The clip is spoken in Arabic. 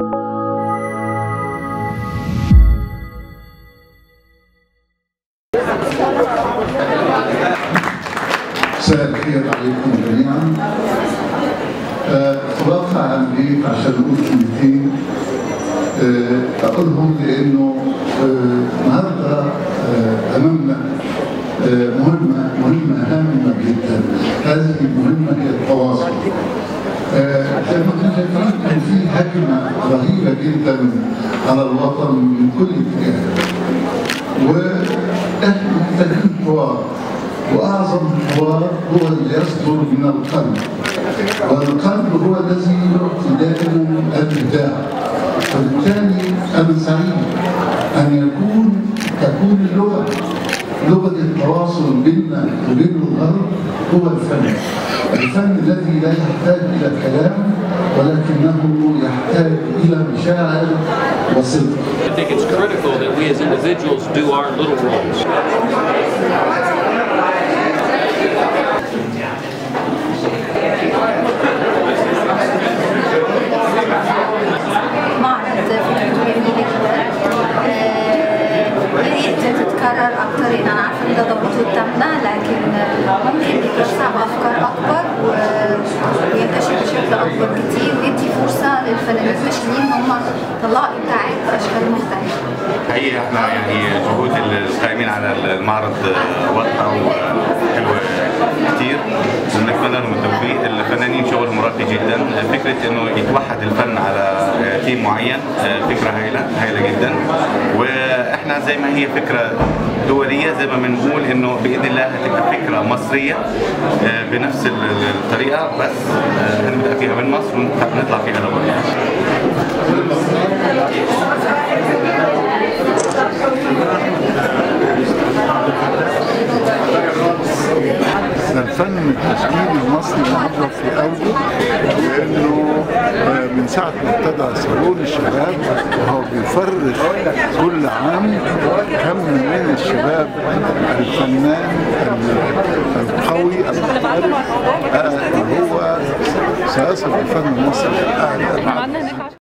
مساء عليكم جميعا. أتوقع عن البيت عشان آه، أقولهم لأنه آه، النهارده آه، أمامنا آه، مهمة مهمة هامة جدا. هذه آه، كان في هجمه رهيبه جدا على الوطن من كل اتجاه وإحنا محتاجين حوار وأعظم حوار هو اللي يصدر من القلب. والقلب هو الذي يعطي دائما الابداع وبالتالي أنا سعيد ان يكون تكون اللغة لغه التواصل بيننا وبين الغرب هو الفن الفن الذي لا يحتاج إلى كلام ولكنه يحتاج إلى مشاعر وصدق I think it's critical that we as individuals do our little roles. تتكرر أكتر يعني أنا عارفة إن ده التامنة لكن ممكن بأفكار أكبر و- وينتشر أكبر كتير. ويدي فرصة للفنانين الناشئين إن هم يطلعوا إبداعات بأشكال مختلفة. حقيقة إحنا يعني جهود القائمين على المعرض واضحة وحلوة كتير. ونتمنى لهم التوفيق الفنانين شغلهم راقي جدا. فكرة إنه يتوحد الفن على تيم معين فكرة هايلة هايلة جدا. وإحنا زي ما هي فكرة دولية زي ما بنقول إنه باذن الله هتبقى فكرة مصرية بنفس الطريقة بس هنبدأ فيها من مصر ونطلع فيها لبره الفن التشكيلي المصري معرف في أوجه لأنه آه، من ساعة ما ابتدى صالون الشباب وهو بيفرش كل عام كم من الشباب الفنان القوي المحترف آه، هو سيصل الفن المصري لأعلى